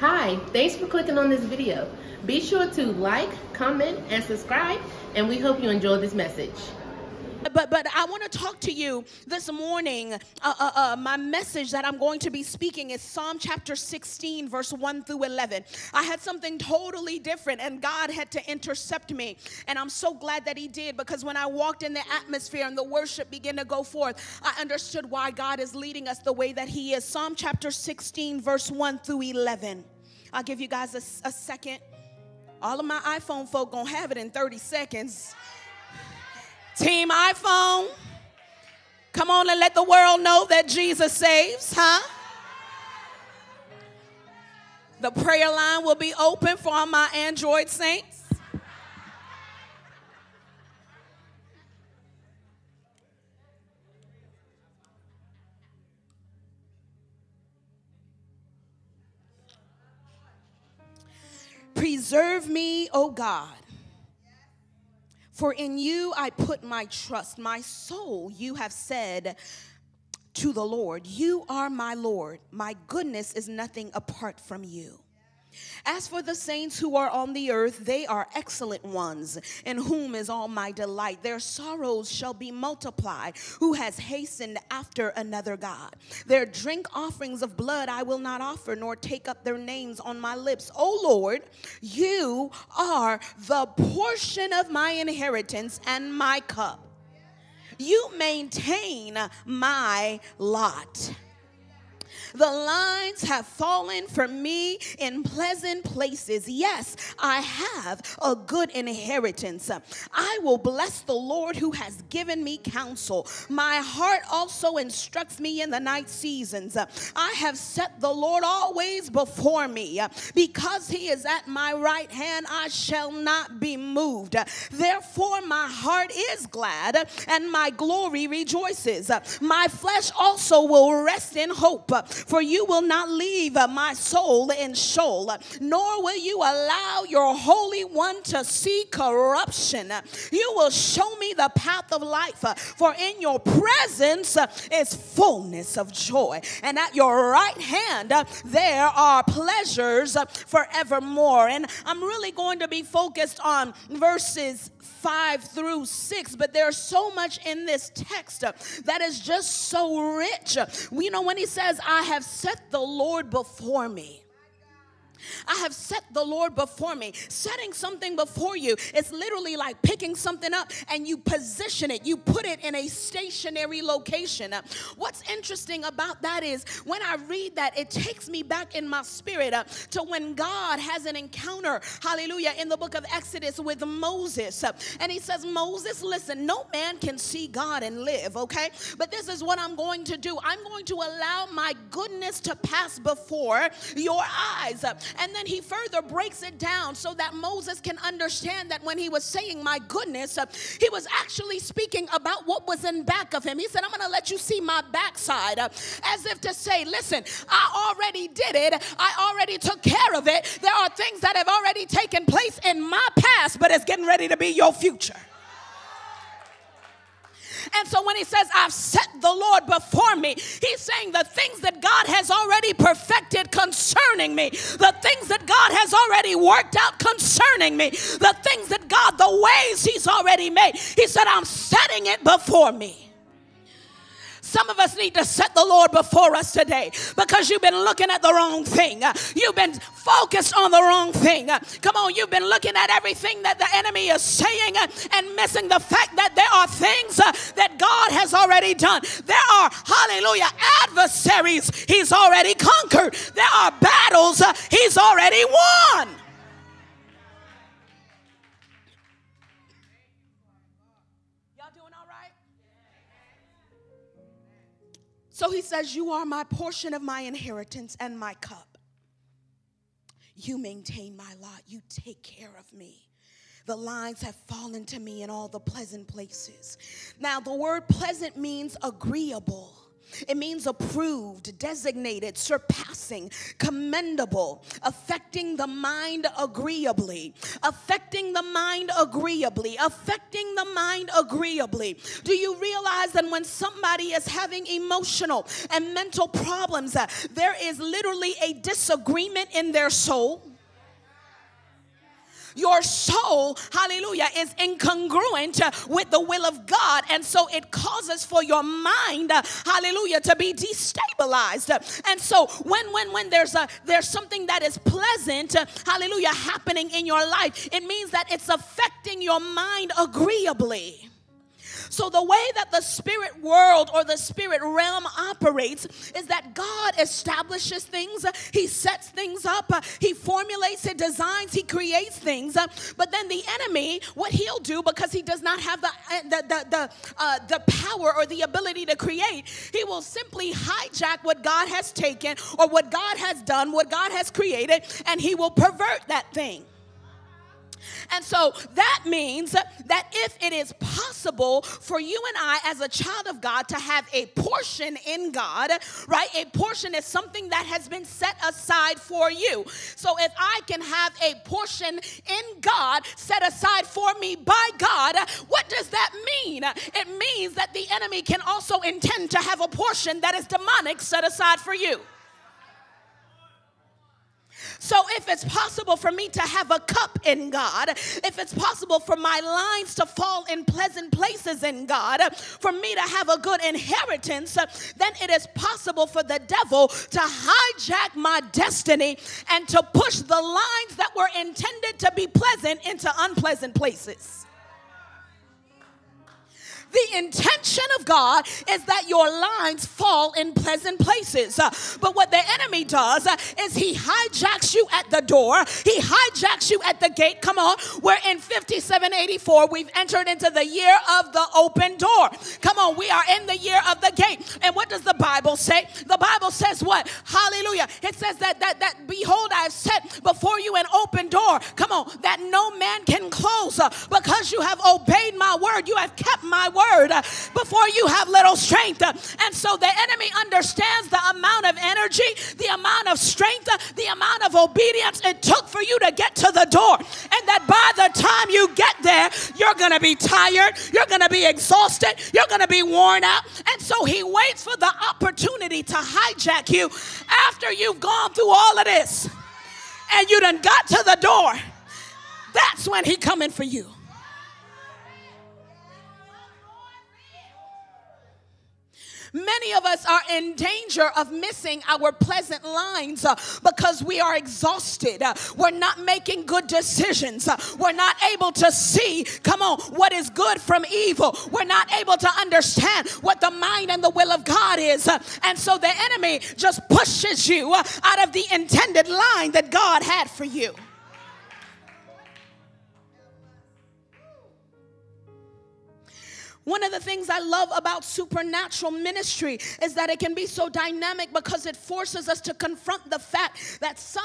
Hi, thanks for clicking on this video. Be sure to like, comment, and subscribe, and we hope you enjoy this message. But but I want to talk to you this morning. Uh, uh, uh, my message that I'm going to be speaking is Psalm chapter 16, verse 1 through 11. I had something totally different, and God had to intercept me. And I'm so glad that He did because when I walked in the atmosphere and the worship began to go forth, I understood why God is leading us the way that He is. Psalm chapter 16, verse 1 through 11. I'll give you guys a, a second. All of my iPhone folk gonna have it in 30 seconds. Team iPhone, come on and let the world know that Jesus saves, huh? The prayer line will be open for all my Android saints. Preserve me, O God for in you I put my trust. My soul, you have said to the Lord, You are my Lord. My goodness is nothing apart from you. As for the saints who are on the earth, they are excellent ones, in whom is all my delight. Their sorrows shall be multiplied, who has hastened after another God. Their drink offerings of blood I will not offer, nor take up their names on my lips. O Lord, you are the portion of my inheritance and my cup. You maintain my lot. The lines have fallen for me in pleasant places. Yes, I have a good inheritance. I will bless the Lord who has given me counsel. My heart also instructs me in the night seasons. I have set the Lord always before me. Because he is at my right hand, I shall not be moved. Therefore, my heart is glad and my glory rejoices. My flesh also will rest in hope for you will not leave uh, my soul in Sheol, uh, nor will you allow your Holy One to see corruption. You will show me the path of life, uh, for in your presence is fullness of joy, and at your right hand there are pleasures forevermore. And I'm really going to be focused on verses 5 through 6, but there's so much in this text that is just so rich. You know, when he says, I have set the Lord before me. I have set the Lord before me. Setting something before you is literally like picking something up and you position it, you put it in a stationary location. What's interesting about that is when I read that, it takes me back in my spirit uh, to when God has an encounter, hallelujah, in the book of Exodus with Moses. And he says, Moses, listen, no man can see God and live, okay? But this is what I'm going to do. I'm going to allow my goodness to pass before your eyes. And then he further breaks it down so that Moses can understand that when he was saying, My goodness, uh, he was actually speaking about what was in back of him. He said, I'm going to let you see my backside, uh, as if to say, Listen, I already did it, I already took care of it. There are things that have already taken place in my past, but it's getting ready to be your future. And so when he says, I've set the Lord before me, he's saying the things that God has already perfected concerning me, the things that God has already worked out concerning me, the things that God, the ways he's already made. He said, I'm setting it before me. Some of us need to set the Lord before us today because you've been looking at the wrong thing. You've been focused on the wrong thing. Come on, you've been looking at everything that the enemy is saying and missing the fact that there are things uh, that God has already done. There are, hallelujah, adversaries he's already conquered. There are battles uh, he's already won. So he says, You are my portion of my inheritance and my cup. You maintain my lot, you take care of me. The lines have fallen to me in all the pleasant places. Now, the word pleasant means agreeable It means approved, designated, surpassing, commendable, affecting the mind agreeably, affecting the mind agreeably, affecting the mind agreeably. Do you realize that when somebody is having emotional and mental problems, uh, there is literally a disagreement in their soul? Your soul, hallelujah, is incongruent with the will of God. And so it causes for your mind, hallelujah, to be destabilized. And so when when when there's a there's something that is pleasant, hallelujah, happening in your life, it means that it's affecting your mind agreeably. So, the way that the spirit world or the spirit realm operates is that God establishes things, He sets things up, He formulates, He designs, He creates things. But then the enemy, what he'll do because he does not have the, the, the, the, uh, the power or the ability to create, he will simply hijack what God has taken or what God has done, what God has created, and he will pervert that thing. And so that means that if it is possible for you and I, as a child of God, to have a portion in God, right? A portion is something that has been set aside for you. So if I can have a portion in God set aside for me by God, what does that mean? It means that the enemy can also intend to have a portion that is demonic set aside for you. So, if it's possible for me to have a cup in God, if it's possible for my lines to fall in pleasant places in God, for me to have a good inheritance, then it is possible for the devil to hijack my destiny and to push the lines that were intended to be pleasant into unpleasant places. The intention of God is that your lines fall in pleasant places. Uh, but what the enemy does uh, is he hijacks you at the door, he hijacks you at the gate. Come on, we're in 5784. We've entered into the year of the open door. Come on, we are in the year of the gate. And what does the Bible say? The Bible says what? Hallelujah. It says that that that behold, I have set before you an open door. Come on, that no man can close uh, because you have obeyed my word. You have kept my word word uh, before you have little strength. Uh, and so the enemy understands the amount of energy, the amount of strength, uh, the amount of obedience it took for you to get to the door. And that by the time you get there, you're going to be tired, you're going to be exhausted, you're going to be worn out. And so he waits for the opportunity to hijack you after you've gone through all of this and you done got to the door. That's when he coming for you. Many of us are in danger of missing our pleasant lines uh, because we are exhausted. Uh, we're not making good decisions. Uh, we're not able to see, come on, what is good from evil. We're not able to understand what the mind and the will of God is. And so the enemy just pushes you out of the intended line that God had for you. One of the things I love about supernatural ministry is that it can be so dynamic because it forces us to confront the fact that some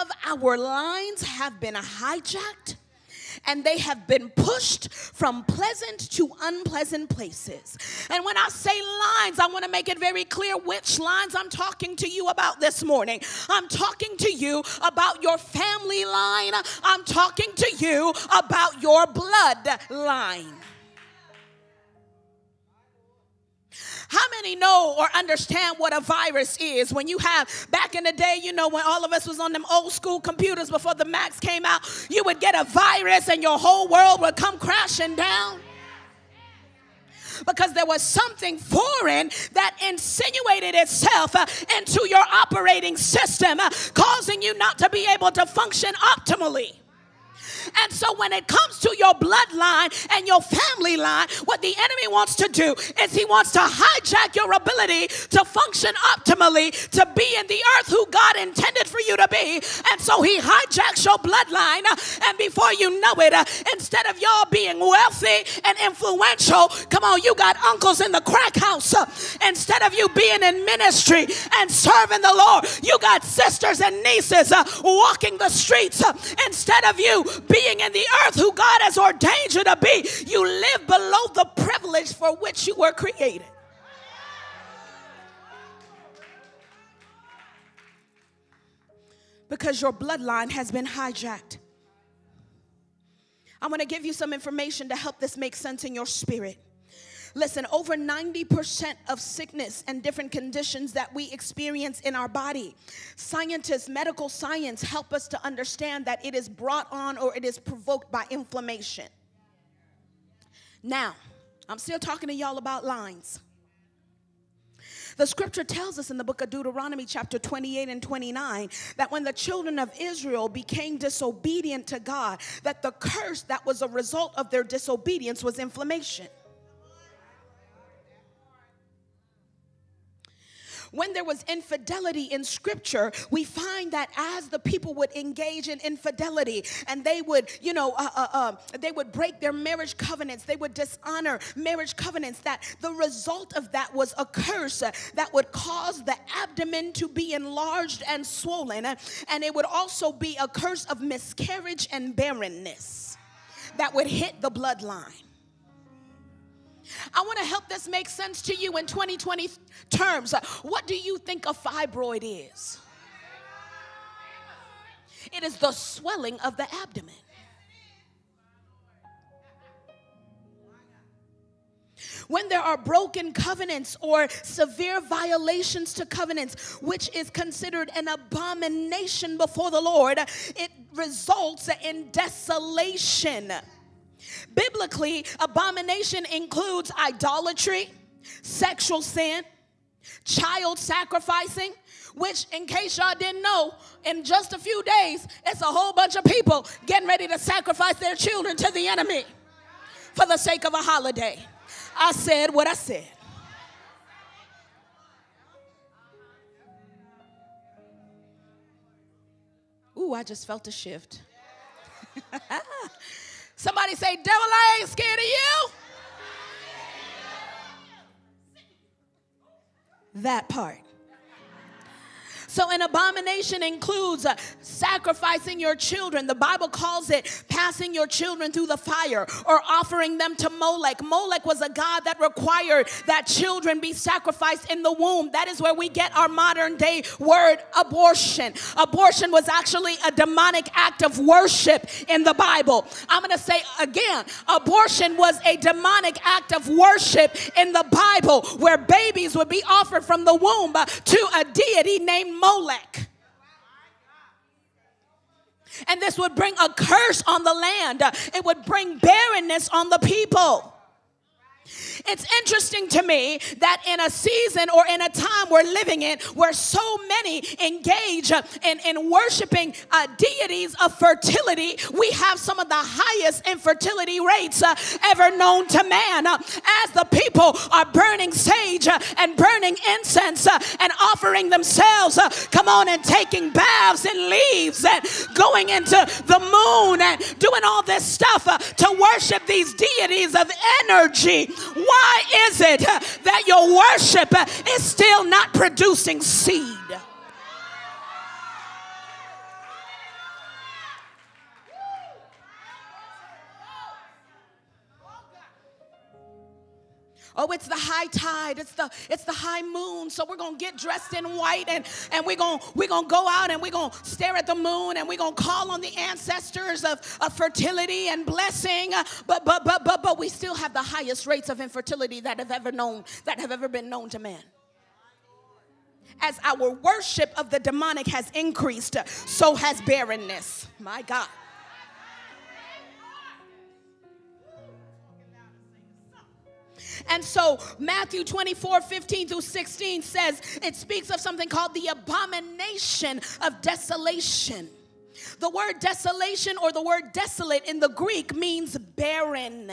of our lines have been hijacked and they have been pushed from pleasant to unpleasant places. And when I say lines, I want to make it very clear which lines I'm talking to you about this morning. I'm talking to you about your family line, I'm talking to you about your blood line. How many know or understand what a virus is? When you have back in the day, you know, when all of us was on them old school computers before the Macs came out, you would get a virus and your whole world would come crashing down because there was something foreign that insinuated itself uh, into your operating system, uh, causing you not to be able to function optimally. And so when it comes to your bloodline and your family line, what the enemy wants to do is he wants to hijack your ability to function optimally, to be in the earth who God intended for you to be. And so he hijacks your bloodline. And before you know it, instead of y'all being wealthy and influential, come on, you got uncles in the crack house. Instead of you being in ministry and serving the Lord, you got sisters and nieces uh, walking the streets. Instead of you being being in the earth who God has ordained you to be. You live below the privilege for which you were created. Because your bloodline has been hijacked. I'm going to give you some information to help this make sense in your spirit. Listen, over 90% of sickness and different conditions that we experience in our body, scientists, medical science help us to understand that it is brought on or it is provoked by inflammation. Now, I'm still talking to y'all about lines. The scripture tells us in the book of Deuteronomy, chapter 28 and 29, that when the children of Israel became disobedient to God, that the curse that was a result of their disobedience was inflammation. When there was infidelity in scripture, we find that as the people would engage in infidelity and they would, you know, uh, uh, uh, they would break their marriage covenants, they would dishonor marriage covenants, that the result of that was a curse that would cause the abdomen to be enlarged and swollen. And it would also be a curse of miscarriage and barrenness that would hit the bloodline. I want to help this make sense to you in 2020 terms. What do you think a fibroid is? It is the swelling of the abdomen. when there are broken covenants or severe violations to covenants, which is considered an abomination before the Lord, it results in desolation. Biblically, abomination includes idolatry, sexual sin, child sacrificing, which, in case y'all didn't know, in just a few days, it's a whole bunch of people getting ready to sacrifice their children to the enemy for the sake of a holiday. I said what I said. Ooh, I just felt a shift. Somebody say, Devil, I ain't scared of you. That part. So, an abomination includes uh, sacrificing your children. The Bible calls it passing your children through the fire or offering them to Molech. Molech was a god that required that children be sacrificed in the womb. That is where we get our modern day word abortion. Abortion was actually a demonic act of worship in the Bible. I'm going to say again abortion was a demonic act of worship in the Bible where babies would be offered from the womb to a deity named Molech. And this would bring a curse on the land, it would bring barrenness on the people. It's interesting to me that in a season or in a time we're living in where so many engage in, in worshiping uh, deities of fertility, we have some of the highest infertility rates uh, ever known to man. Uh, as the people are burning sage uh, and burning incense uh, and offering themselves, uh, come on, and taking baths in leaves and going into the moon and doing all this stuff to worship these deities of energy. Is it that your worship is still not producing seed? Oh, it's the high tide. It's the it's the high moon. So we're gonna get dressed in white and and we're gonna we're gonna go out and we're gonna stare at the moon and we're gonna call on the ancestors of, of fertility and blessing. But but but but but we still have the highest rates of infertility that have ever known that have ever been known to man as our worship of the demonic has increased, so has barrenness. My God. And so Matthew 24, 15 through 16 says it speaks of something called the abomination of desolation. The word desolation or the word desolate in the Greek means barren.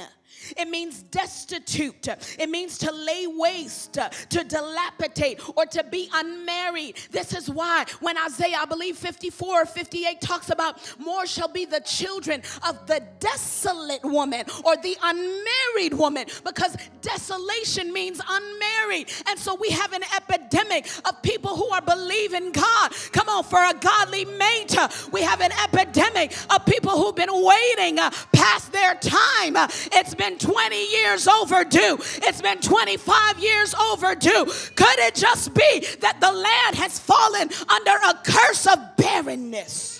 It means destitute. It means to lay waste, to dilapidate, or to be unmarried. This is why when Isaiah, I believe 54 or 58 talks about more shall be the children of the desolate woman or the unmarried woman, because desolation means unmarried. And so we have an epidemic of people who are believing God. Come on, for a godly mate. We have an epidemic of people who've been waiting uh, past their time. Uh, it's been been 20 years overdue. It's been 25 years overdue. Could it just be that the land has fallen under a curse of barrenness?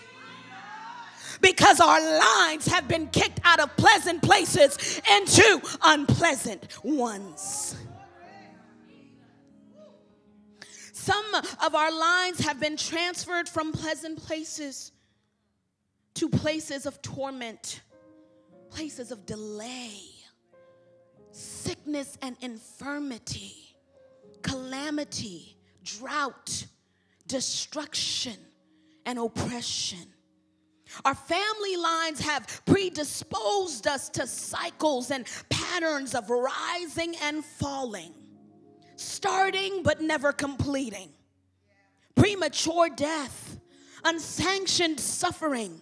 because our lines have been kicked out of pleasant places into unpleasant ones. Some of our lines have been transferred from pleasant places to places of torment, places of delay, sickness and infirmity, calamity, drought, destruction, and oppression. Our family lines have predisposed us to cycles and patterns of rising and falling, starting but never completing, premature death, unsanctioned suffering,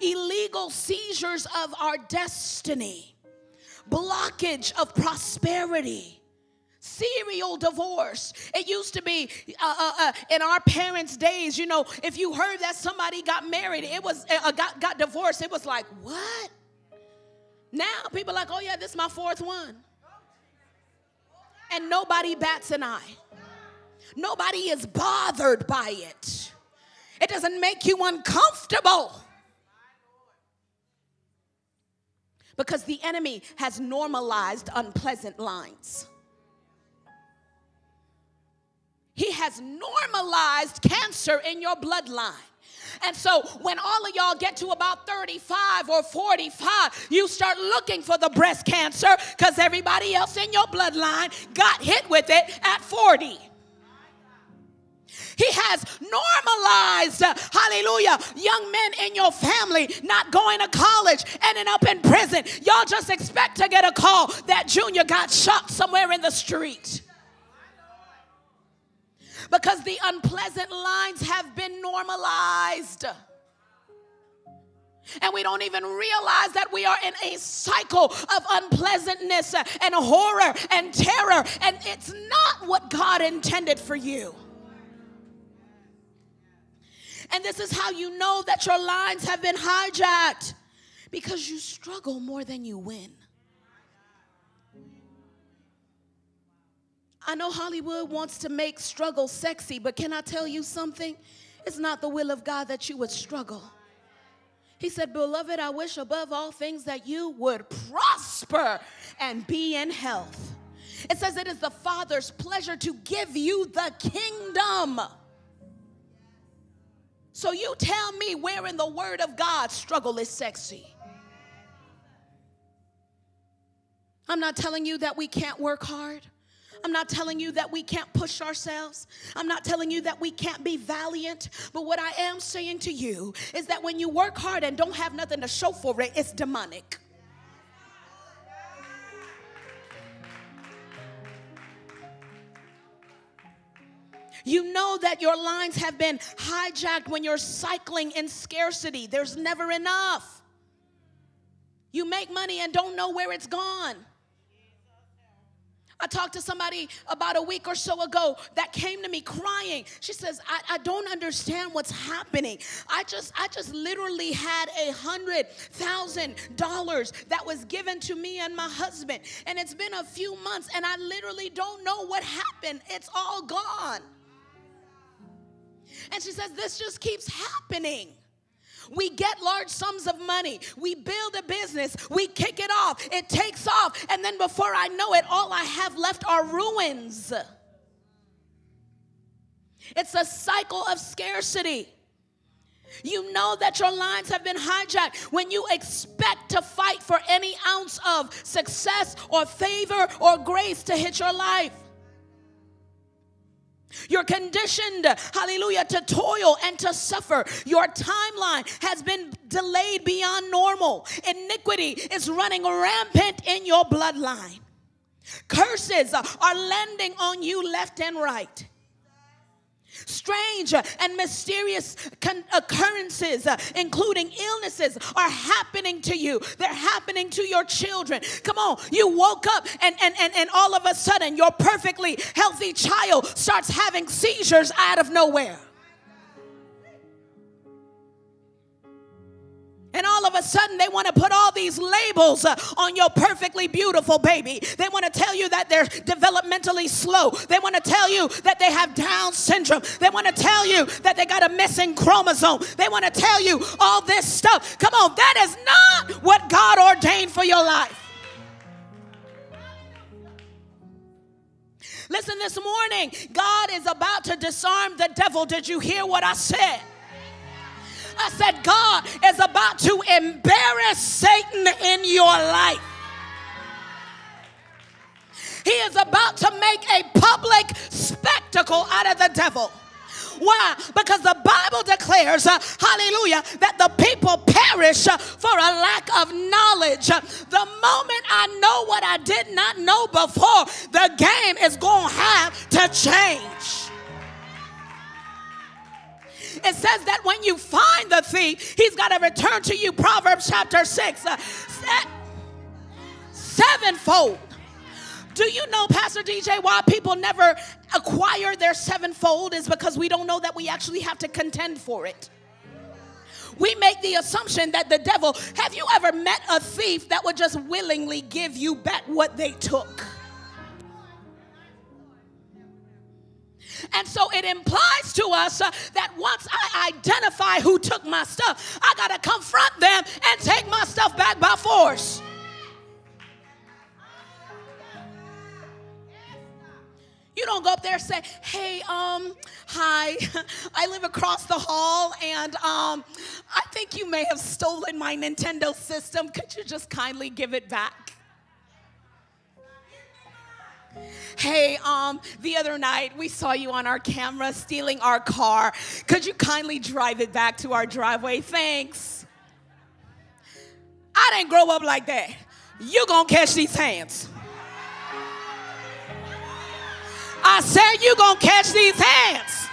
illegal seizures of our destiny, blockage of prosperity serial divorce. It used to be uh, uh, uh, in our parents' days, you know, if you heard that somebody got married, it was uh, got, got divorced, it was like, what? Now people like, oh yeah, this is my fourth one. And nobody bats an eye. Nobody is bothered by it. It doesn't make you uncomfortable. Because the enemy has normalized unpleasant lines. He has normalized cancer in your bloodline. And so when all of y'all get to about 35 or 45, you start looking for the breast cancer because everybody else in your bloodline got hit with it at 40. He has normalized, hallelujah, young men in your family not going to college, ending up in prison. Y'all just expect to get a call that Junior got shot somewhere in the street because the unpleasant lines have been normalized. And we don't even realize that we are in a cycle of unpleasantness and horror and terror, and it's not what God intended for you. And this is how you know that your lines have been hijacked because you struggle more than you win. I know Hollywood wants to make struggle sexy, but can I tell you something? It's not the will of God that you would struggle. He said, Beloved, I wish above all things that you would prosper and be in health. It says it is the Father's pleasure to give you the kingdom. So you tell me where in the Word of God struggle is sexy. I'm not telling you that we can't work hard. I'm not telling you that we can't push ourselves. I'm not telling you that we can't be valiant. But what I am saying to you is that when you work hard and don't have nothing to show for it, it's demonic. You know that your lines have been hijacked when you're cycling in scarcity. There's never enough. You make money and don't know where it's gone. I talked to somebody about a week or so ago that came to me crying. She says, I, I don't understand what's happening. I just, I just literally had a hundred thousand dollars that was given to me and my husband. And it's been a few months, and I literally don't know what happened. It's all gone. And she says, This just keeps happening. We get large sums of money. We build a business. We kick it off. It takes off. And then before I know it, all I have left are ruins. It's a cycle of scarcity. You know that your lines have been hijacked when you expect to fight for any ounce of success or favor or grace to hit your life. You're conditioned, hallelujah, to toil and to suffer. Your timeline has been delayed beyond normal. Iniquity is running rampant in your bloodline. Curses are landing on you left and right. Strange and mysterious con- occurrences, uh, including illnesses, are happening to you. They're happening to your children. Come on, you woke up and, and, and, and all of a sudden your perfectly healthy child starts having seizures out of nowhere. Of a sudden they want to put all these labels uh, on your perfectly beautiful baby. They want to tell you that they're developmentally slow. They want to tell you that they have Down syndrome. They want to tell you that they got a missing chromosome. They want to tell you all this stuff. Come on, that is not what God ordained for your life. Listen, this morning, God is about to disarm the devil. Did you hear what I said? I said, God is about to embarrass Satan in your life. He is about to make a public spectacle out of the devil. Why? Because the Bible declares, uh, hallelujah, that the people perish uh, for a lack of knowledge. The moment I know what I did not know before, the game is going to have to change. It says that when you find the thief, he's got to return to you. Proverbs chapter 6. Uh, sevenfold. Do you know, Pastor DJ, why people never acquire their sevenfold is because we don't know that we actually have to contend for it. We make the assumption that the devil, have you ever met a thief that would just willingly give you back what they took? And so it implies to us uh, that once I identify who took my stuff, I got to confront them and take my stuff back by force. You don't go up there and say, "Hey, um, hi, I live across the hall, and um, I think you may have stolen my Nintendo system. Could you just kindly give it back?" Hey, um, the other night we saw you on our camera stealing our car. Could you kindly drive it back to our driveway? Thanks. I didn't grow up like that. You gonna catch these hands. I said you gonna catch these hands.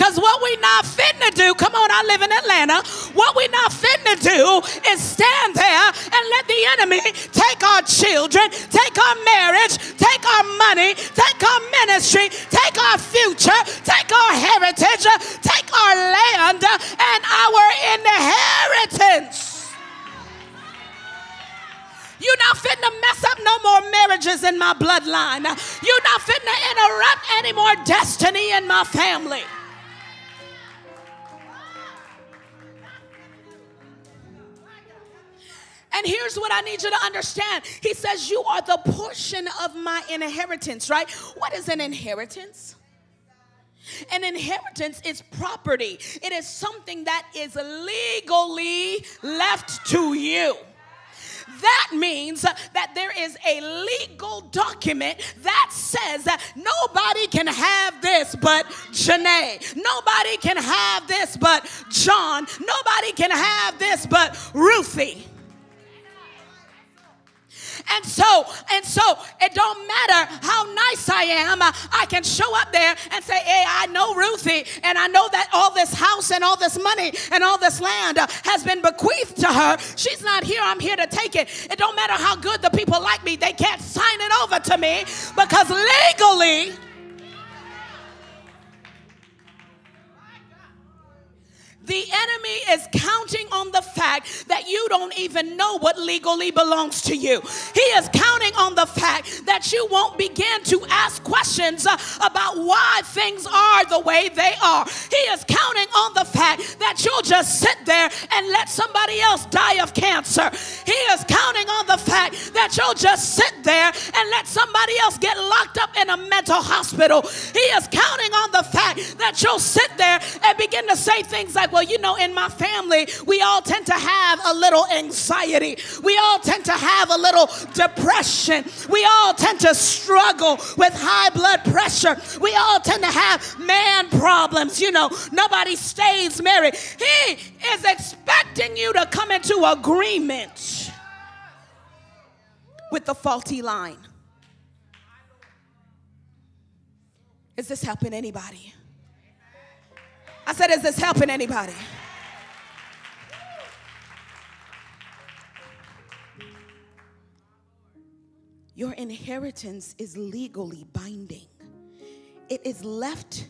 Because what we not fitting to do, come on, I live in Atlanta. What we not fitting to do is stand there and let the enemy take our children, take our marriage, take our money, take our ministry, take our future, take our heritage, take our land and our inheritance. You're not fitting to mess up no more marriages in my bloodline. You're not fitting to interrupt any more destiny in my family. And here's what I need you to understand He says, You are the portion of my inheritance, right? What is an inheritance? An inheritance is property, it is something that is legally left to you. That means that there is a legal document that says that nobody can have this but Janae. Nobody can have this but John. Nobody can have this but Ruthie. And so, and so it don't matter how nice I am. I can show up there and say, hey, I know Ruthie, and I know that all this house and all this money and all this land has been bequeathed to her. She's not here. I'm here to take it. It don't matter how good the people like me. They can't sign it over to me because legally, The enemy is counting on the fact that you don't even know what legally belongs to you. He is counting on the fact that you won't begin to ask questions uh, about why things are the way they are. He is counting on the fact that you'll just sit there and let somebody else die of cancer. He is counting on the fact that you'll just sit there and let somebody else get locked up in a mental hospital. He is counting on the fact that you'll sit there and begin to say things like, well, well, you know, in my family, we all tend to have a little anxiety. We all tend to have a little depression. We all tend to struggle with high blood pressure. We all tend to have man problems. You know, nobody stays married. He is expecting you to come into agreement with the faulty line. Is this helping anybody? I said, Is this helping anybody? Your inheritance is legally binding, it is left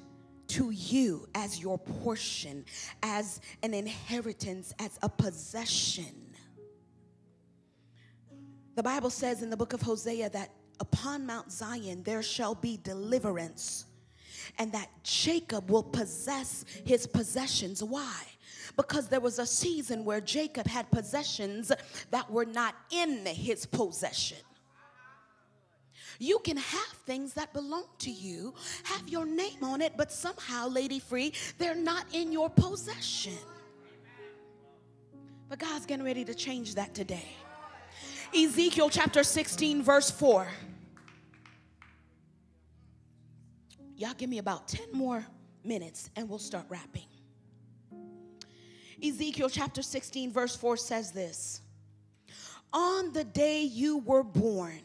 to you as your portion, as an inheritance, as a possession. The Bible says in the book of Hosea that upon Mount Zion there shall be deliverance, and that Jacob will possess his possessions. Why? Because there was a season where Jacob had possessions that were not in his possession. You can have things that belong to you, have your name on it, but somehow, Lady Free, they're not in your possession. But God's getting ready to change that today. Ezekiel chapter 16, verse 4. Y'all give me about 10 more minutes and we'll start wrapping. Ezekiel chapter 16, verse 4 says this On the day you were born,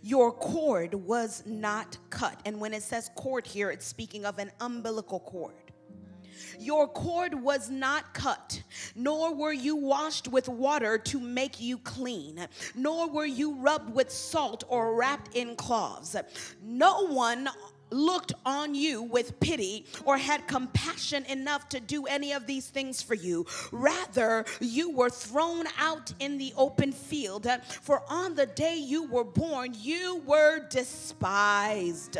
your cord was not cut. And when it says cord here, it's speaking of an umbilical cord. Your cord was not cut, nor were you washed with water to make you clean, nor were you rubbed with salt or wrapped in cloths. No one looked on you with pity or had compassion enough to do any of these things for you. Rather, you were thrown out in the open field, for on the day you were born, you were despised.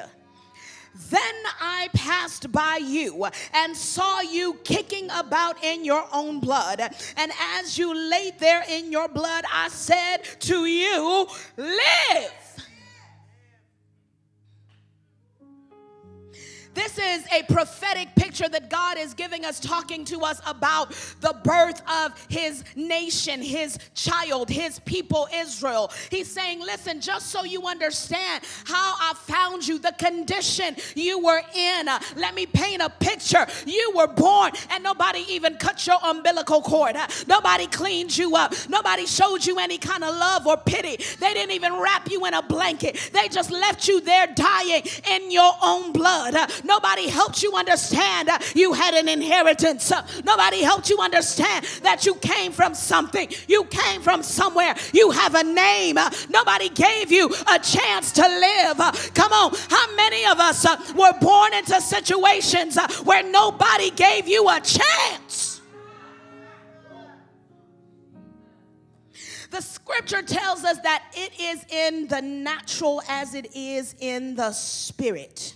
Then I passed by you and saw you kicking about in your own blood. And as you laid there in your blood, I said to you, Live. This is a prophetic picture that God is giving us, talking to us about the birth of his nation, his child, his people, Israel. He's saying, Listen, just so you understand how I found you, the condition you were in, uh, let me paint a picture. You were born, and nobody even cut your umbilical cord, uh, nobody cleaned you up, nobody showed you any kind of love or pity. They didn't even wrap you in a blanket, they just left you there dying in your own blood. Uh, Nobody helped you understand uh, you had an inheritance. Uh, nobody helped you understand that you came from something. You came from somewhere. You have a name. Uh, nobody gave you a chance to live. Come on. How many of us were born into situations where nobody gave you a chance? The scripture tells us that it is in the natural as it is in the spirit.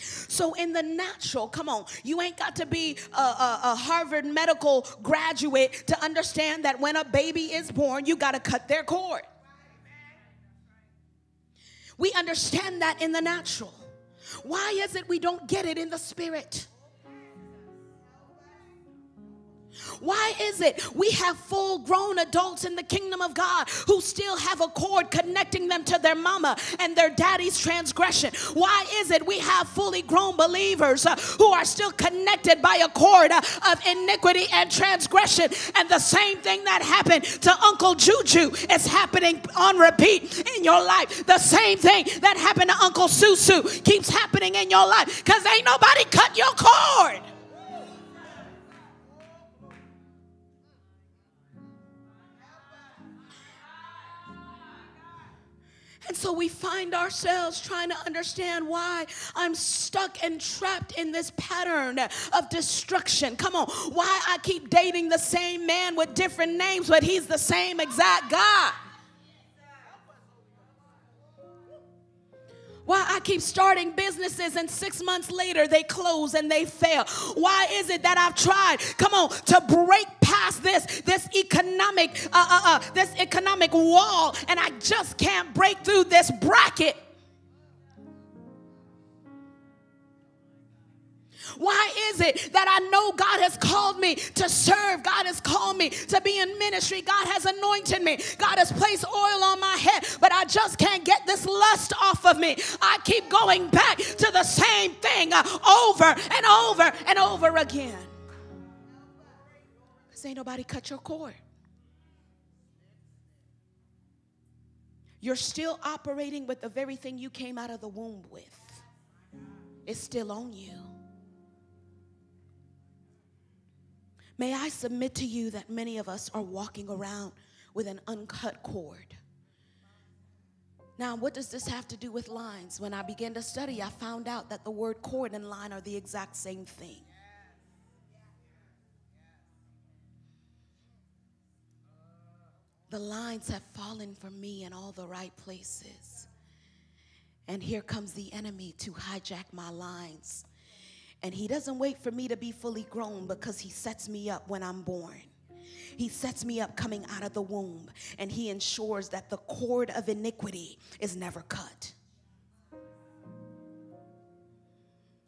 So, in the natural, come on, you ain't got to be a, a, a, Harvard medical graduate to understand that when a baby is born, you got to cut their cord. We understand that in the natural. Why is it we don't get it in the spirit? Why is it we have full grown adults in the kingdom of God who still have a cord connecting them to their mama and their daddy's transgression? Why is it we have fully grown believers uh, who are still connected by a cord uh, of iniquity and transgression? And the same thing that happened to Uncle Juju is happening on repeat in your life. The same thing that happened to Uncle Susu keeps happening in your life because ain't nobody cut your cord. And so we find ourselves trying to understand why I'm stuck and trapped in this pattern of destruction. Come on, why I keep dating the same man with different names, but he's the same exact guy. Why I keep starting businesses and six months later they close and they fail. Why is it that I've tried, come on, to break past this, this economic, uh, uh, uh, this economic wall and I just can't break through this bracket? Why is it that I know God has called me to serve? God has called me to be in ministry. God has anointed me. God has placed oil on my head, but I just can't get this lust off of me. I keep going back to the same thing uh, over and over and over again. Because ain't nobody cut your cord. You're still operating with the very thing you came out of the womb with. It's still on you. May I submit to you that many of us are walking around with an uncut cord. Now, what does this have to do with lines? When I began to study, I found out that the word cord and line are the exact same thing. The lines have fallen for me in all the right places. And here comes the enemy to hijack my lines. And he doesn't wait for me to be fully grown because he sets me up when I'm born. He sets me up coming out of the womb, and He ensures that the cord of iniquity is never cut.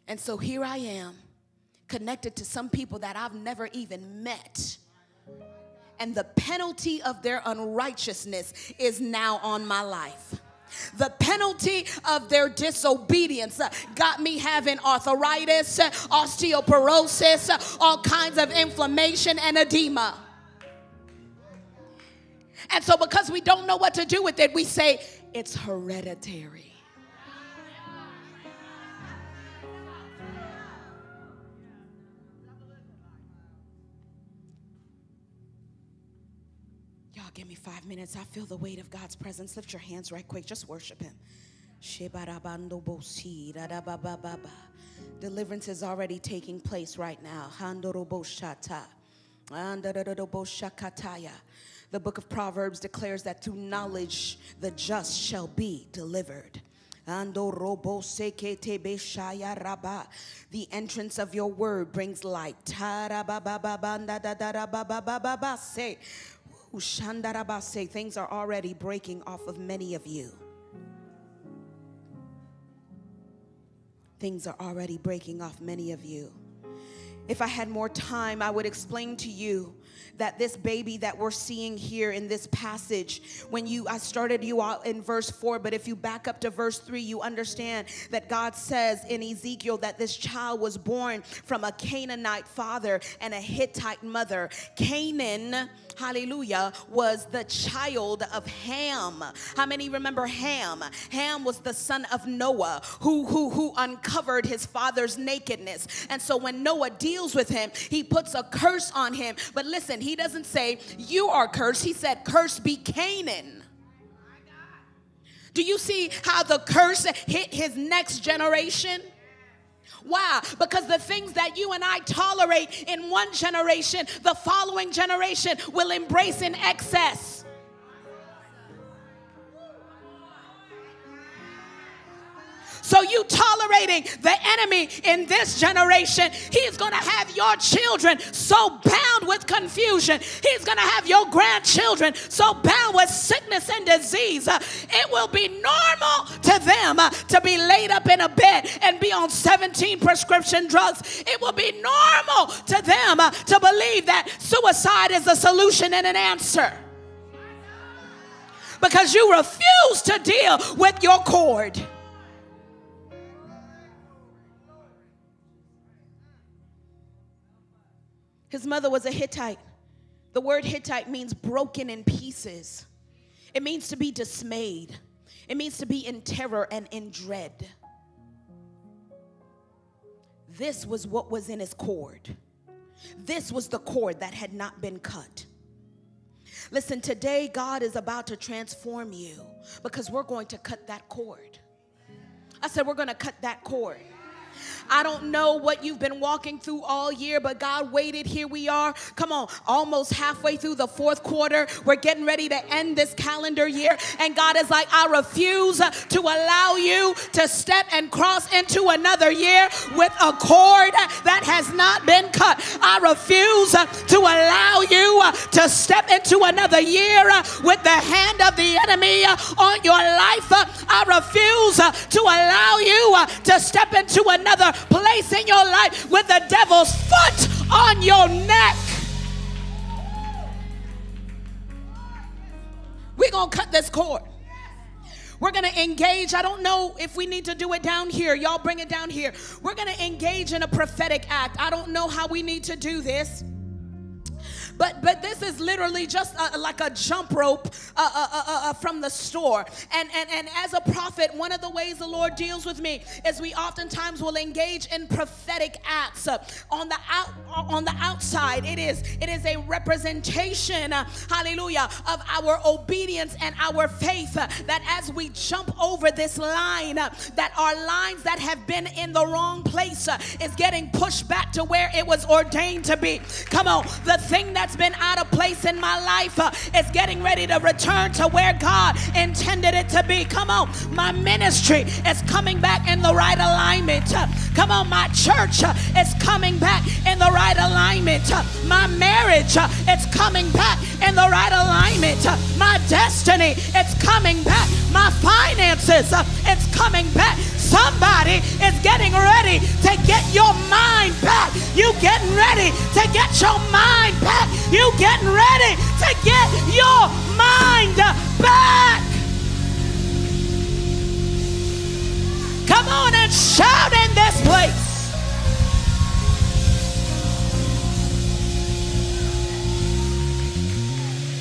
And so here I am, connected to some people that I've never even met. And the penalty of their unrighteousness is now on my life. The penalty of their disobedience got me having arthritis, osteoporosis, all kinds of inflammation and edema. And so, because we don't know what to do with it, we say it's hereditary. Give me five minutes. I feel the weight of God's presence. Lift your hands right quick. Just worship Him. Deliverance is already taking place right now. The book of Proverbs declares that through knowledge the just shall be delivered. The entrance of your word brings light. Ushandarabase, things are already breaking off of many of you. Things are already breaking off many of you. If I had more time, I would explain to you that this baby that we're seeing here in this passage, when you, I started you out in verse 4, but if you back up to verse 3, you understand that God says in Ezekiel that this child was born from a Canaanite father and a Hittite mother. Canaan, hallelujah, was the child of Ham. How many remember Ham? Ham was the son of Noah who, who, who uncovered his father's nakedness. And so when Noah deals with him, he puts a curse on him. But listen, he doesn't say, You are cursed. He said, Cursed be Canaan. Do you see how the curse hit his next generation? Why? Because the things that you and I tolerate in one generation, the following generation will embrace in excess. So you tolerating the enemy in this generation, he's going to have your children so bound with confusion. He's going to have your grandchildren so bound with sickness and disease. Uh, it will be normal to them uh, to be laid up in a bed and be on 17 prescription drugs. It will be normal to them uh, to believe that suicide is a solution and an answer because you refuse to deal with your cord. His mother was a Hittite. The word Hittite means broken in pieces, it means to be dismayed, it means to be in terror and in dread. This was what was in his cord. This was the cord that had not been cut. Listen, today God is about to transform you because we're going to cut that cord. I said, we're going to cut that cord. I don't know what you've been walking through all year, but God waited. Here we are. Come on, almost halfway through the fourth quarter. We're getting ready to end this calendar year. And God is like, I refuse to allow you to step and cross into another year with a cord that has not been cut. I refuse to allow you to step into another year with the hand of the enemy on your life. I refuse to allow you to step into another place in your life with the devil's foot on your neck. We're going to cut this cord. We're going to engage. I don't know if we need to do it down here. Y'all bring it down here. We're going to engage in a prophetic act. I don't know how we need to do this. But but this is literally just a, like a jump rope uh, uh, uh, uh, from the store. And, and and as a prophet, one of the ways the Lord deals with me is we oftentimes will engage in prophetic acts. On the out on the outside, it is it is a representation, hallelujah, of our obedience and our faith. that as we jump over this line, that our lines that have been in the wrong place is getting pushed back to where it was ordained to be. Come on, the thing that's been out of place in my life uh, is getting ready to return to where God intended it to be. Come on, my ministry is coming back in the right alignment. Uh, come on, my church uh, is coming back in the right alignment. Uh, my marriage uh, is coming back in the right alignment. Uh, my destiny is coming back. My finances, it's coming back. Somebody is getting ready to get your mind back. You getting ready to get your mind back. You getting ready to get your mind back. Come on and shout in this place.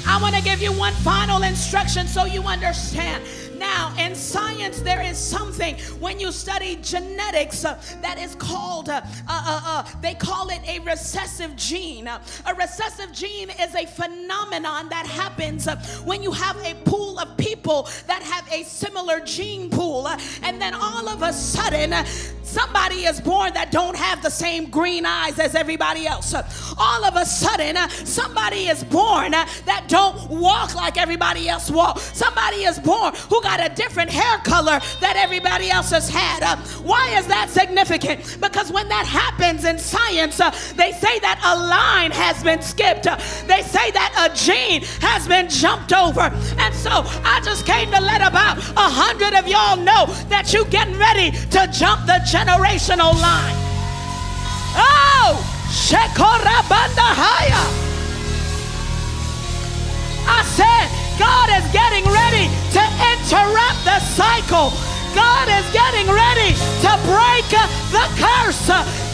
I want to give you one final instruction so you understand. Now, in science, there is something when you study genetics uh, that is called, uh, uh, uh they call it a recessive gene. a recessive gene is a phenomenon that happens uh, when you have a pool of people that have a similar gene pool, uh, and then all of a sudden, somebody is born that don't have the same green eyes as everybody else. All of a sudden, somebody is born that don't walk like everybody else walk. Somebody is born who got got a different hair color that everybody else has had. Uh, why is that significant? Because when that happens in science, uh, they say that a line has been skipped, uh, they say that a gene has been jumped over. And so I just came to let about a hundred of y'all know that you getting ready to jump the generational line. Oh, Shekorabanda Haya. I said, God is getting ready to interrupt the cycle. God is getting ready to break the curse.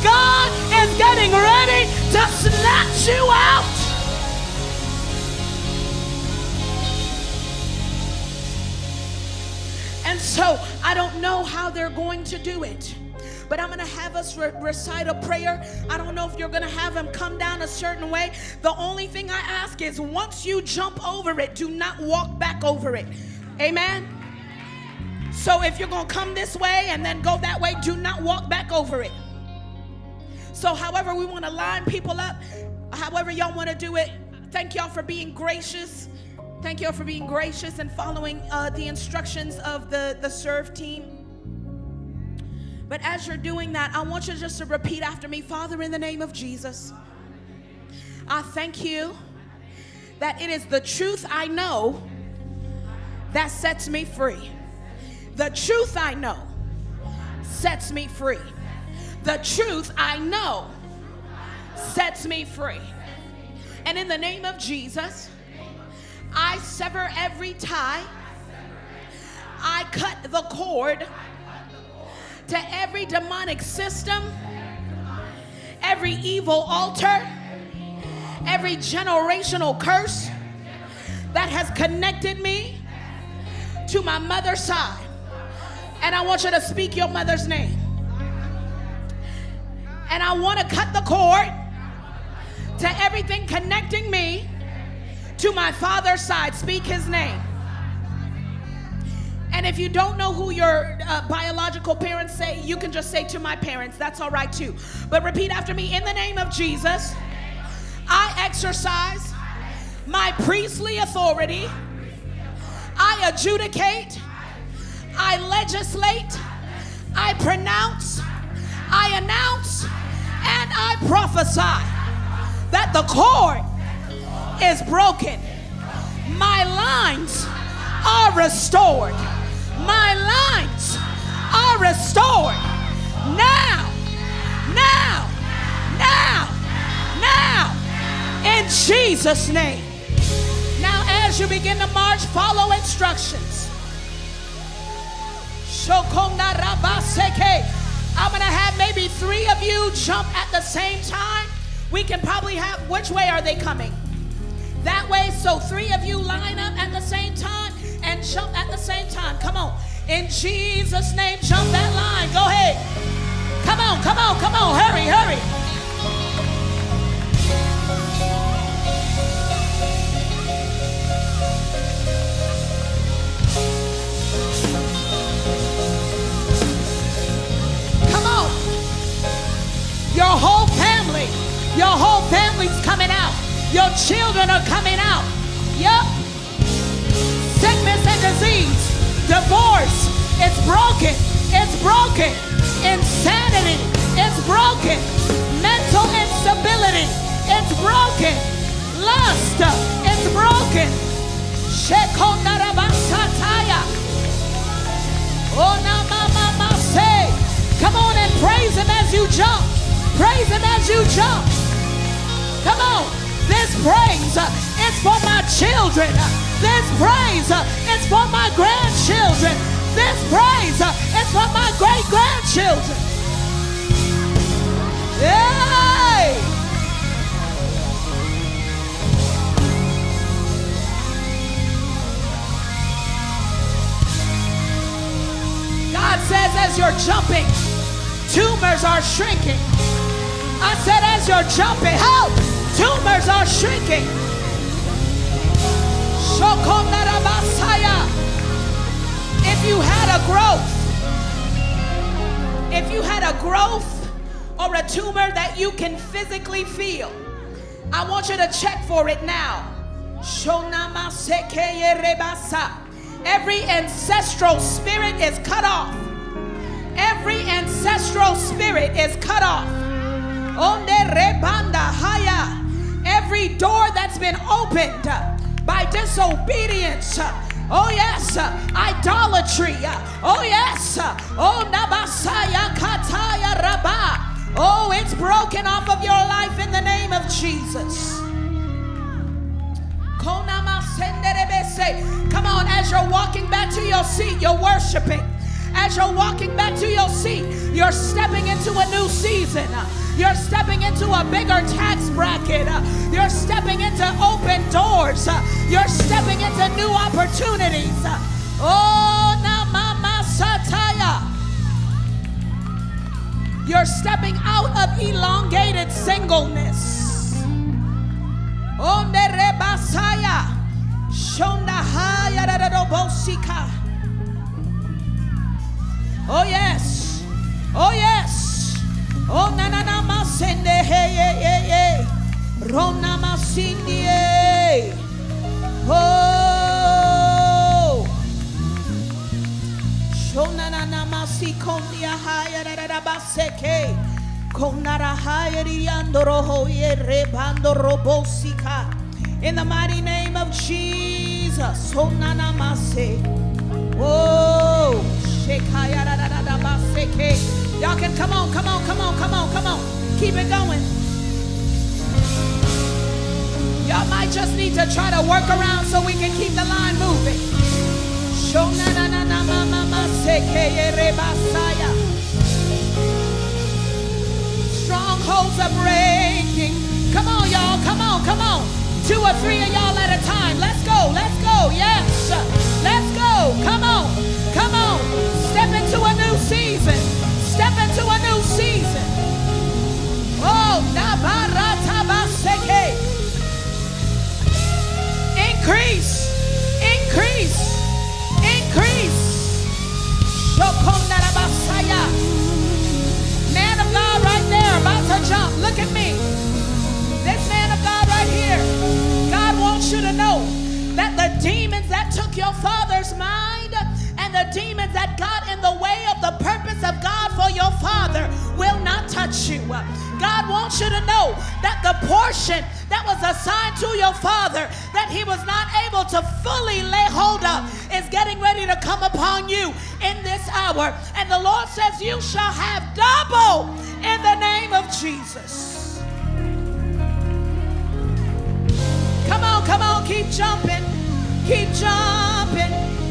God is getting ready to snatch you out. And so I don't know how they're going to do it but I'm going to have us re- recite a prayer. I don't know if you're going to have them come down a certain way. The only thing I ask is once you jump over it, do not walk back over it. Amen. So if you're going to come this way and then go that way, do not walk back over it. So, however, we want to line people up, however, y'all want to do it, thank y'all for being gracious. Thank y'all for being gracious and following uh, the instructions of the, the serve team. But as you're doing that, I want you just to repeat after me Father, in the name of Jesus, I thank you that it is the truth I know that sets me free. The truth I know sets me free. The truth I know sets me free. And in the name of Jesus, I sever every tie. I cut the cord to every demonic system, every evil altar, every generational curse that has connected me to my mother's side. And I want you to speak your mother's name. And I want to cut the cord to everything connecting me to my father's side. Speak his name. And if you don't know who your uh, biological parents say, you can just say to my parents. That's all right too. But repeat after me in the name of Jesus, I exercise my priestly authority. I adjudicate. I legislate. I pronounce. I announce. And I prophesy that the cord is broken. My lines are restored my lines are restored now, now, now, now, in Jesus' name. Now, as you begin to march, follow instructions. I'm going to have maybe three of you jump at the same time. We can probably have, which way are they coming? That way, so three of you line up at the same time and jump at the same time. Come on. In Jesus' name, jump that line. Go ahead. Come on, come on, come on. Hurry, hurry. Come on. Your whole family, your whole family's coming out. Your children are coming out. Yep. Sickness and disease, divorce, it's broken. It's broken. Insanity, it's broken. Mental instability, it's broken. Lust, it's broken. Come on and praise him as you jump. Praise him as you jump. Come on. This praise is for my children. This praise uh, is for my grandchildren. This praise uh, is for my great grandchildren. Yay! God says, as you're jumping, tumors are shrinking. I said, as you're jumping, help! Tumors are shrinking. If you had a growth, if you had a growth or a tumor that you can physically feel, I want you to check for it now. Every ancestral spirit is cut off. Every ancestral spirit is cut off. Every door that's been opened by disobedience. Oh yes, idolatry. Oh yes. Oh nabasaya kataya rabba. Oh, it's broken off of your life in the name of Jesus. Come on, as you're walking back to your seat, you're worshiping. As you're walking back to your seat, you're stepping into a new season. You're stepping into a bigger tax bracket. You're stepping into open doors. You're stepping into new opportunities. Oh, na mama sataya. You're stepping out of elongated singleness. Oh, Onde rebasaya. Shonda haya radadobosika. Oh yes. Oh yes. Oh na na na masende hey hey hey hey. Rona masindi hey. Oh. Shona na na masi kondia haya radadabaseke. Konara haya riandoro hoye rebando robosika. In the mighty name of Jesus. Sonana mase. Oh, shekaya da da da da baseke. Y'all can come on, come on, come on, come on, come on. Keep it going. Y'all might just need to try to work around so we can keep the line moving. Strongholds are breaking. Come on, y'all. Come on, come on. Two or three of y'all at a time. Let's go. Let's go. Yes. Let's go. Come on. Come on. Step into a new season. Step into a new season. Oh, Nabaratabaseke. Increase. Increase. Increase. Shokondarabasaya. Man of God right there about to jump. Look at me. This man of God right here. God wants you to know that the demons that took your father's mind and the demons that got in the way of the purpose of God for your father will not touch you. God wants you to know that the portion that was assigned to your father that he was not able to fully lay hold of is getting ready to come upon you in this hour. And the Lord says, You shall have double in the name of Jesus. Come on, come on, keep jumping, keep jumping.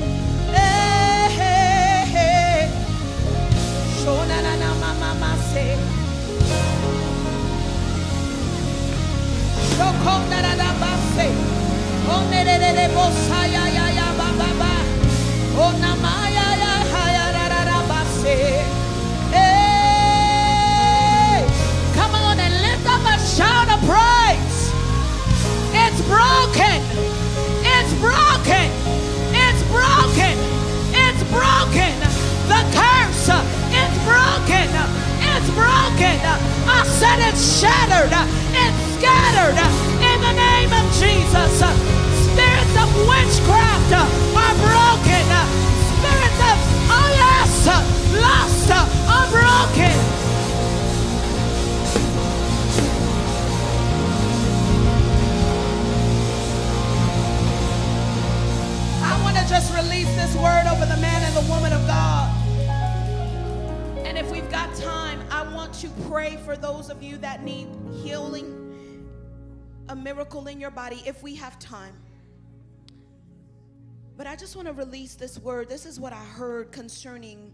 Want to release this word. This is what I heard concerning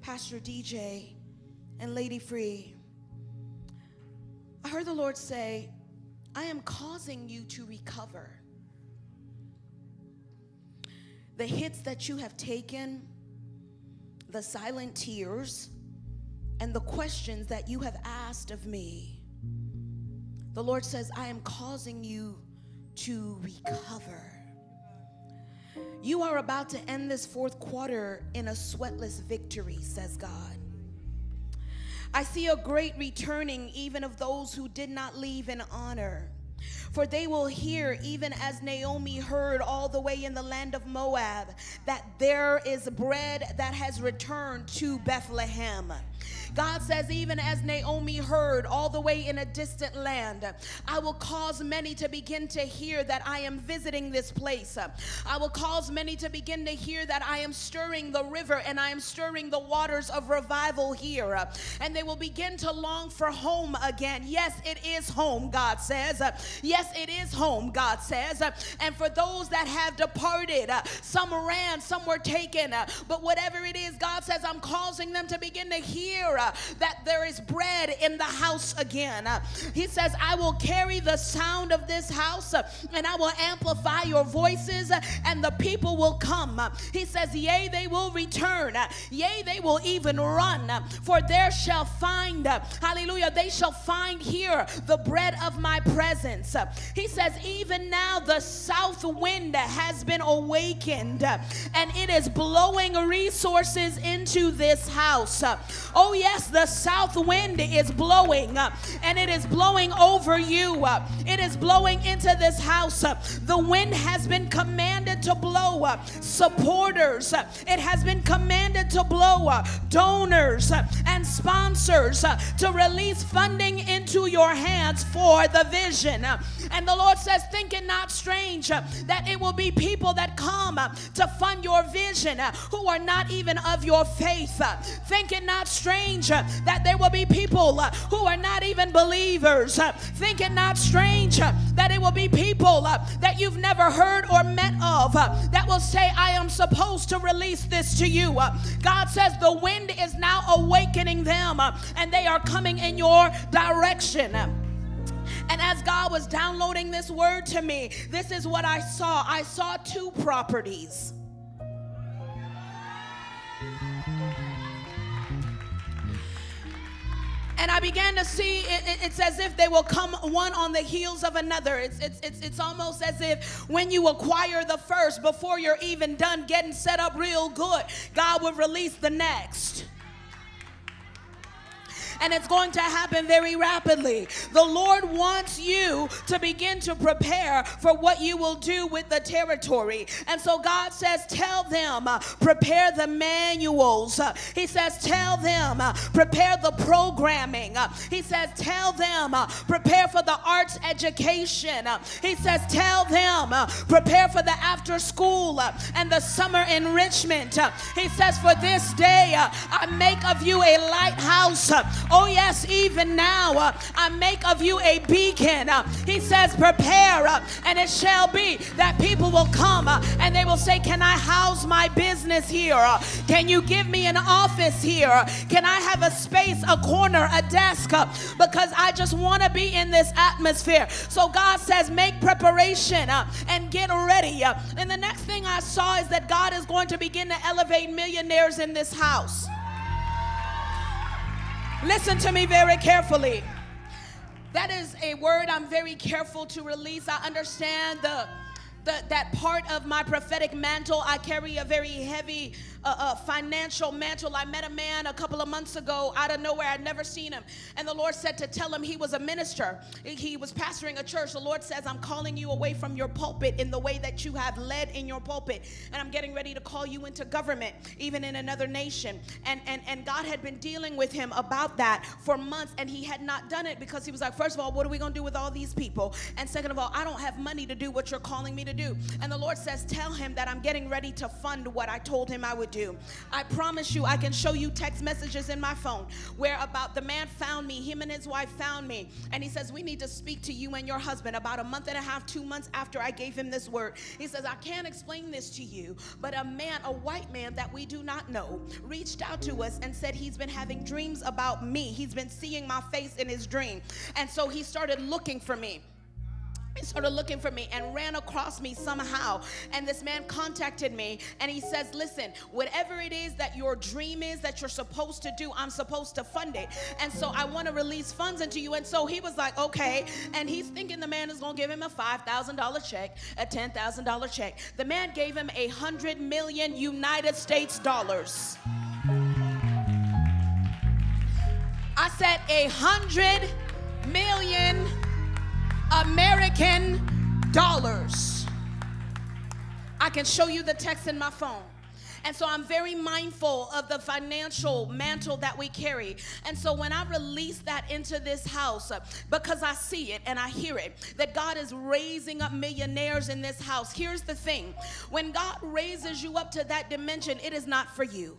Pastor DJ and Lady Free. I heard the Lord say, I am causing you to recover the hits that you have taken, the silent tears, and the questions that you have asked of me. The Lord says, I am causing you to recover. You are about to end this fourth quarter in a sweatless victory, says God. I see a great returning, even of those who did not leave in honor. For they will hear, even as Naomi heard all the way in the land of Moab, that there is bread that has returned to Bethlehem. God says, even as Naomi heard all the way in a distant land, I will cause many to begin to hear that I am visiting this place. I will cause many to begin to hear that I am stirring the river and I am stirring the waters of revival here. And they will begin to long for home again. Yes, it is home, God says. Yes, it is home, God says. And for those that have departed, some ran, some were taken. But whatever it is, God says, I'm causing them to begin to hear uh, that there is bread in the house again. Uh, he says, I will carry the sound of this house uh, and I will amplify your voices uh, and the people will come. Uh, he says, Yea, they will return. Uh, yea, they will even run. For there shall find, hallelujah, they shall find here the bread of my presence. He says, Even now the south wind has been awakened and it is blowing resources into this house. Oh, yes, the south wind is blowing uh, and it is blowing over you. uh, It is blowing into this house. uh, The wind has been commanded to blow uh, supporters, it has been commanded to blow uh, donors and sponsors to release funding into your hands for the vision. And the Lord says, Think it not strange that it will be people that come to fund your vision who are not even of your faith. Think it not strange uh, that there will be people uh, who are not even believers. Uh, Think it not strange that it will be people that you've never heard or met of that will say, I am supposed to release this to you. God says the wind is now awakening them and they are coming in your direction. And as God was downloading this word to me, this is what I saw. I saw two properties. And I began to see it, it- it's as if they will come one on the heels of another. It's, it's, it's, it's almost as if when you acquire the first, before you're even done getting set up real good, God will release the next and it's going to happen very rapidly. The Lord wants you to begin to prepare for what you will do with the territory. And so God says, Tell them, uh, prepare the manuals. Uh, he says, Tell them, uh, prepare the programming. Uh, he says, Tell them, uh, prepare for the arts education. Uh, he says, Tell them, prepare for the after school and the summer enrichment. He says, For this day, I make of you a lighthouse Oh, yes, even now uh, I make of you a beacon. Uh, he says, Prepare, uh, and it shall be that people will come uh, and they will say, Can I house my business here? Uh, can you give me an office here? Can I have a space, a corner, a desk? Uh, because I just want to be in this atmosphere. So God says, Make preparation and get ready. and the next thing I saw is that God is going to begin to elevate millionaires in this house. Listen to me very carefully. That is a word I'm very careful to release. I understand the, the that part of my prophetic mantle. I carry a very heavy a, financial mantle. I met a man a couple of months ago out of nowhere. I'd never seen him. And the Lord said to tell him he was a minister. He was pastoring a church. The Lord says, I'm calling you away from your pulpit in the way that you have led in your pulpit. And I'm getting ready to call you into government, even in another nation. And, and, and God had been dealing with him about that for months. And he had not done it because he was like, first of all, what are we going to do with all these people? And second of all, I don't have money to do what you're calling me to do. And the Lord says, tell him that I'm getting ready to fund what I told him I would do. I promise you, I can show you text messages in my phone where about the man found me, him and his wife found me, and he says, We need to speak to you and your husband about a month and a half, two months after I gave him this word. He says, I can't explain this to you, but a man, a white man that we do not know, reached out to us and said he's been having dreams about me. He's been seeing my face in his dream. And so he started looking for me started looking for me and ran across me somehow. And this man contacted me and he says, Listen, whatever it is that your dream is that you're supposed to do, I'm supposed to fund it. And so I want to release funds into you. And so he was like, Okay. And he's thinking the man is going to give him a $5,000 check, a $10,000 check. The man gave him a hundred million United States dollars. I said, A hundred million American dollars. I can show you the text in my phone. And so I'm very mindful of the financial mantle that we carry. And so when I release that into this house, uh, because I see it and I hear it, that God is raising up millionaires in this house. Here's the thing when God raises you up to that dimension, it is not for you.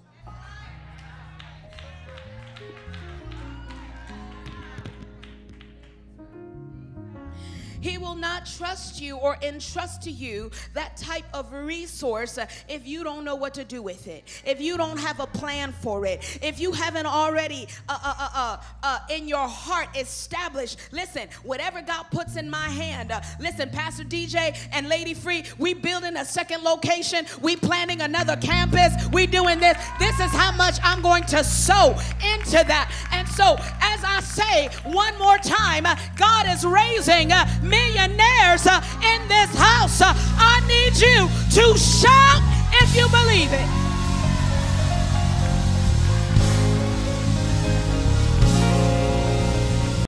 He will not trust you or entrust to you that type of resource if you don't know what to do with it, if you don't have a plan for it, if you haven't already uh, uh, uh, uh, uh in your heart established. Listen, whatever God puts in my hand, uh, listen, Pastor DJ and Lady Free, we building a second location, we planning another campus, we doing this. This is how much I'm going to sow into that. And so, as I say one more time, God is raising millionaires uh, in this house. Uh, I need you to shout if you believe it.